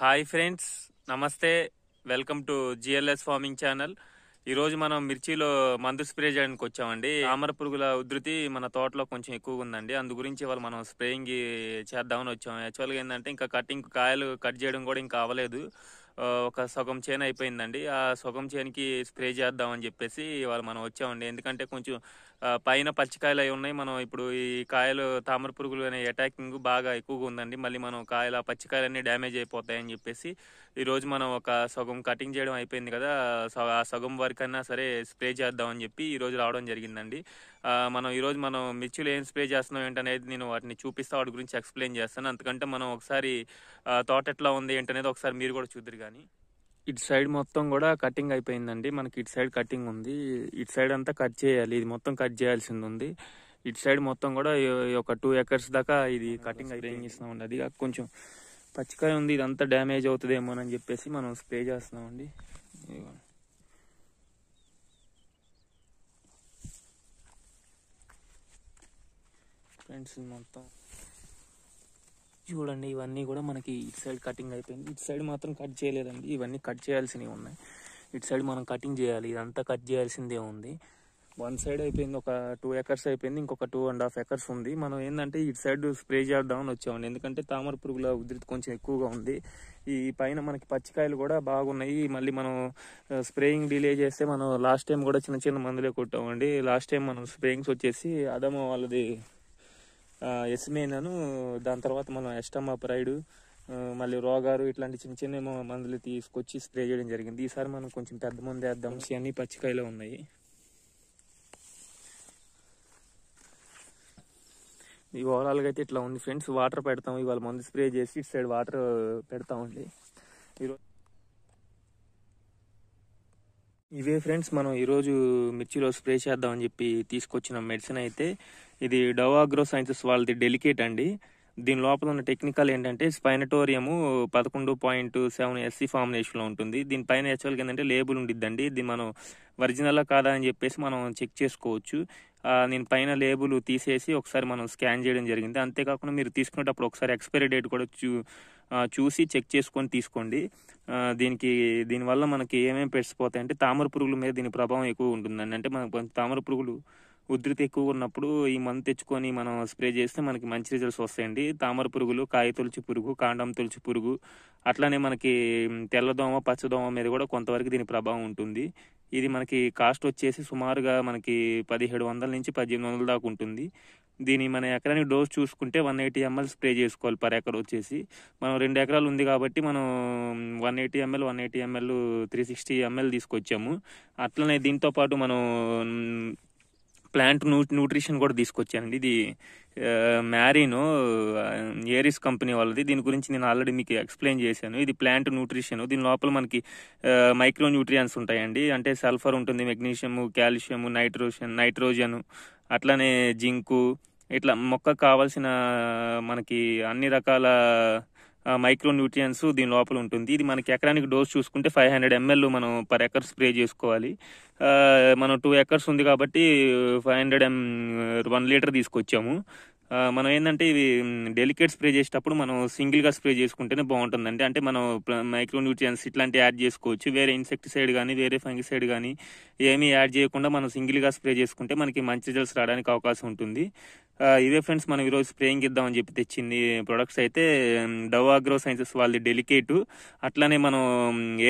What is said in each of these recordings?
Hi friends నమస్తే. Welcome to GLS farming channel. ఈరోజు మనం మిర్చిలో మందు స్ప్రే చేయడానికి వచ్చామండి. తామర పురుగుల ఉధృతి మన తోటలో కొంచెం ఎక్కువగా ఉందండి. అందు గురించి ఇవాళ మనం స్ప్రేయింగ్ చేద్దామని వచ్చాం యాక్చువల్గా ఏంటంటే ఇంకా కటింగ్ కాయలు కట్ చేయడం కూడా ఇంకా అవ్వలేదు. ఒక సగం చేను అయిపోయిందండి. ఆ సగం చేనుకి స్ప్రే చేద్దామని చెప్పేసి ఇవాళ మనం వచ్చామండి. ఎందుకంటే కొంచెం పైన పచ్చికాయలు అవి ఉన్నాయి. మనం ఇప్పుడు ఈ కాయలు తామర పురుగులు అనే అటాకింగ్ బాగా ఎక్కువగా ఉందండి. మళ్ళీ మనం కాయలు ఆ పచ్చికాయలన్నీ డ్యామేజ్ అయిపోతాయని చెప్పేసి ఈరోజు మనం ఒక సగం కటింగ్ చేయడం అయిపోయింది కదా. స- ఆ సగం వరకైనా సరే స్ప్రే చేద్దామని చెప్పి ఈరోజు రావడం జరిగిందండి. మనం ఈరోజు మనం మిర్చిలో ఏం స్ప్రే చేస్తున్నాం ఏంటనేది నేను వాటిని చూపిస్తా వాటి గురించి ఎక్స్ప్లెయిన్ చేస్తాను. అంతకంటే మనం ఒకసారి తోట ఎట్లా ఉంది ఏంటనేది ఒకసారి మీరు కూడా చూద్దరు కానీ ఇటు సైడ్ మొత్తం కూడా కటింగ్ అయిపోయిందండి. మనకి ఇటు సైడ్ కటింగ్ ఉంది. ఇటు సైడ్ అంతా కట్ చేయాలి. ఇది మొత్తం కట్ చేయాల్సింది ఉంది. ఇటు సైడ్ మొత్తం కూడా ఒక టూ ఎకర్స్ దాకా ఇది కటింగ్ అయిపోయింది. ఇస్తున్నామండి. అది కాక కొంచెం పచ్చికాయ ఉంది. ఇదంతా డ్యామేజ్ అవుతుందేమోనని చెప్పేసి మనం స్ప్రే చేస్తున్నామండి. ఫ్రెండ్స్ మొత్తం చూడండి ఇవన్నీ కూడా మనకి ఇటు సైడ్ కటింగ్ అయిపోయింది. ఇటు సైడ్ మాత్రం కట్ చేయలేదండి. ఇవన్నీ కట్ చేయాల్సినవి ఉన్నాయి. ఇటు సైడ్ మనం కటింగ్ చేయాలి. ఇదంతా కట్ చేయాల్సిందే ఉంది. వన్ సైడ్ అయిపోయింది ఒక టూ ఎకర్స్ అయిపోయింది ఇంకొక టూ అండ్ హాఫ్ ఎకర్స్ ఉంది. మనం ఏంటంటే ఇటు సైడ్ స్ప్రే చేద్దామని వచ్చామండి. ఎందుకంటే తామర పురుగుల ఉధృతి కొంచెం ఎక్కువగా ఉంది. ఈ పైన మనకి పచ్చికాయలు కూడా బాగున్నాయి. మళ్ళీ మనం స్ప్రేయింగ్ డిలే చేస్తే మనం లాస్ట్ టైం కూడా చిన్న చిన్న మందులే కొట్టామండి. లాస్ట్ టైం మనం స్ప్రేయింగ్స్ వచ్చేసి అదమ్మ వాళ్ళది ఎస్మేనను దాని తర్వాత మనం ఎస్టమా ప్రైడ్ మళ్ళీ రోగారు ఇట్లాంటి చిన్న చిన్న మందులు తీసుకొచ్చి స్ప్రే చేయడం జరిగింది. ఈసారి మనం కొంచెం పెద్ద మంది వేద్దాం. అన్ని పచ్చికాయలు ఉన్నాయి. ఈ ఓవరాల్గా అయితే ఇట్లా ఉంది ఫ్రెండ్స్. వాటర్ పెడతాం. ఇవాళ మందు స్ప్రే చేసి ఇటు సైడ్ వాటర్ పెడతామండి ఈరోజు ఇవే ఫ్రెండ్స్ మనం ఈరోజు మిర్చిలో స్ప్రే చేద్దామని చెప్పి తీసుకొచ్చిన మెడిసిన్ అయితే ఇది డవాగ్రో సైన్సెస్ వాళ్ళది డెలికేట్ అండి. దీని లోపల ఉన్న టెక్నికల్ ఏంటంటే స్పైనటోరియము పదకొండు పాయింట్ సెవెన్ ఎస్సీ ఫార్మినేషన్లో ఉంటుంది. దీనిపైన యాక్చువల్గా ఏంటంటే లేబుల్ ఉండిద్దండి. ఇది మనం ఒరిజినల్ కాదా అని చెప్పేసి మనం చెక్ చేసుకోవచ్చు. నేను పైన లేబుల్ తీసేసి ఒకసారి మనం స్కాన్ చేయడం జరిగింది. అంతేకాకుండా మీరు తీసుకునేటప్పుడు ఒకసారి ఎక్స్పైరీ డేట్ కూడా చూ చూసి చెక్ చేసుకొని తీసుకోండి. దీనికి దీనివల్ల మనకి ఏమేమి పెడిసిపోతాయి అంటే తామర పురుగుల మీద దీని ప్రభావం ఎక్కువ ఉంటుందండి. అంటే మనకు తామర పురుగులు ఉధృతి ఎక్కువ ఉన్నప్పుడు ఈ మందు తెచ్చుకొని మనం స్ప్రే చేస్తే మనకి మంచి రిజల్ట్స్ వస్తాయండి. తామర పురుగులు కాయ తొలిచి పురుగు కాండం తొలిచి పురుగు అట్లానే మనకి తెల్లదోమ పచ్చదోమ మీద కూడా కొంతవరకు దీని ప్రభావం ఉంటుంది. ఇది మనకి కాస్ట్ వచ్చేసి సుమారుగా మనకి పదిహేడు వందల నుంచి పద్దెనిమిది వందల దాకా ఉంటుంది. దీని మన ఎకరానికి డోస్ చూసుకుంటే వన్ ఎయిటీ ఎంఎల్ స్ప్రే చేసుకోవాలి పర్ ఎకర్ వచ్చేసి. మనం రెండు ఎకరాలు ఉంది కాబట్టి మనం one eighty ML one eighty ML three sixty ML తీసుకొచ్చాము. అట్లనే దీంతో పాటు మనం ప్లాంట్ న్యూ న్యూట్రిషన్ కూడా తీసుకొచ్చానండి. ఇది మ్యారీను ఏరిస్ కంపెనీ వాళ్ళది. దీని గురించి నేను ఆల్రెడీ మీకు ఎక్స్ప్లెయిన్ చేశాను. ఇది ప్లాంట్ న్యూట్రిషన్. దీని లోపల మనకి మైక్రో న్యూట్రియన్స్ ఉంటాయండి. అంటే సల్ఫర్ ఉంటుంది మెగ్నీషియము కాల్షియము నైట్రోజన్ నైట్రోజన్ అట్లానే జింకు ఇట్లా మొక్కకు కావాల్సిన మనకి అన్ని రకాల మైక్రో న్యూట్రియన్స్ దీని లోపల ఉంటుంది. ఇది మనకి ఎకరానికి డోస్ చూసుకుంటే ఫైవ్ హండ్రెడ్ ఎంఎల్ మనం పర్ ఎకర్ స్ప్రే చేసుకోవాలి. మనం టూ ఎకర్స్ ఉంది కాబట్టి five hundred M one litre తీసుకొచ్చాము. మనం ఏంటంటే ఇది డెలికేట్ స్ప్రే చేసేటప్పుడు మనం సింగిల్గా స్ప్రే చేసుకుంటేనే బాగుంటుందండి. అంటే మనం మైక్రో న్యూట్రియన్స్ ఇట్లాంటివి యాడ్ చేసుకోవచ్చు. వేరే ఇన్సెక్టిసైడ్ కానీ వేరే ఫంగిసైడ్ కానీ ఏమీ యాడ్ చేయకుండా మనం సింగిల్గా స్ప్రే చేసుకుంటే మనకి మంచి రిజల్ట్స్ రావడానికి అవకాశం ఉంటుంది. ఇదే ఇవే ఫ్రెండ్స్ మనం ఈరోజు స్ప్రేయింగ్ ఇద్దామని చెప్పి తెచ్చింది ప్రొడక్ట్స్ అయితే డవ్ ఆగ్రో సైన్సెస్ వాళ్ళది డెలికేట్ అట్లానే మనం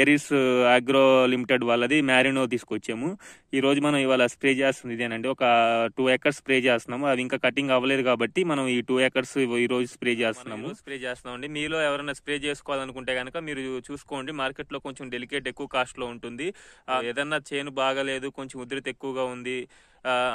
ఏరిస్ ఆగ్రో లిమిటెడ్ వాళ్ళది మ్యారినో తీసుకొచ్చాము. ఈ రోజు మనం ఇవాళ స్ప్రే చేస్తుంది ఇదేనండి ఒక టూ ఎకర్స్ స్ప్రే చేస్తున్నాము. అవి ఇంకా కటింగ్ అవ్వలేదు కాబట్టి మనం ఈ టూ ఎకర్స్ ఈ రోజు స్ప్రే చేస్తున్నాము. స్ప్రే చేస్తున్నామండి. మీలో ఎవరైనా స్ప్రే చేసుకోవాలనుకుంటే కనుక మీరు చూసుకోండి. మార్కెట్లో కొంచెం డెలికేట్ ఎక్కువ కాస్ట్లో ఉంటుంది. ఏదన్నా చేను బాగాలేదు కొంచెం ఉధృతి ఎక్కువగా ఉంది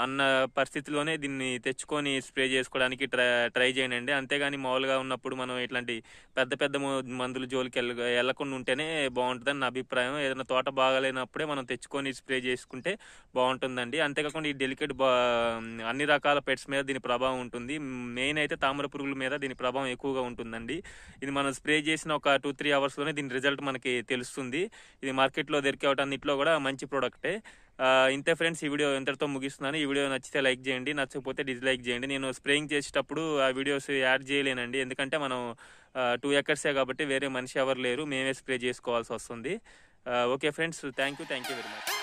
అన్న పరిస్థితిలోనే దీన్ని తెచ్చుకొని స్ప్రే చేసుకోవడానికి ట్రై ట్రై చేయండి. అంతేగాని మామూలుగా ఉన్నప్పుడు మనం ఇట్లాంటి పెద్ద పెద్ద మందులు జోలికి వెళ్ళ వెళ్ళకుండా ఉంటేనే బాగుంటుందని నా అభిప్రాయం. ఏదైనా తోట బాగాలేనప్పుడే మనం తెచ్చుకొని స్ప్రే చేసుకుంటే బాగుంటుందండి. అంతేకాకుండా ఈ డెలికేట్ బా అన్ని రకాల పెట్స్ మీద దీని ప్రభావం ఉంటుంది. మెయిన్ అయితే తామర పురుగుల మీద దీని ప్రభావం ఎక్కువగా ఉంటుందండి. ఇది మనం స్ప్రే చేసిన ఒక టూ త్రీ అవర్స్లోనే దీని రిజల్ట్ మనకి తెలుస్తుంది. ఇది మార్కెట్లో దొరికే అన్నిట్లో కూడా మంచి ప్రోడక్టే. ఇంతే ఫ్రెండ్స్ ఈ వీడియో ఇంతటితో ముగిస్తున్నాను. ఈ వీడియో నచ్చితే లైక్ చేయండి నచ్చకపోతే డిస్లైక్ చేయండి. నేను స్ప్రేయింగ్ చేసేటప్పుడు ఆ వీడియోస్ యాడ్ చేయలేనండి. ఎందుకంటే మనం టూ ఎకర్సే కాబట్టి వేరే మనిషి ఎవరు లేరు. మేమే స్ప్రే చేసుకోవాల్సి వస్తుంది. Okay friends thank you thank you very much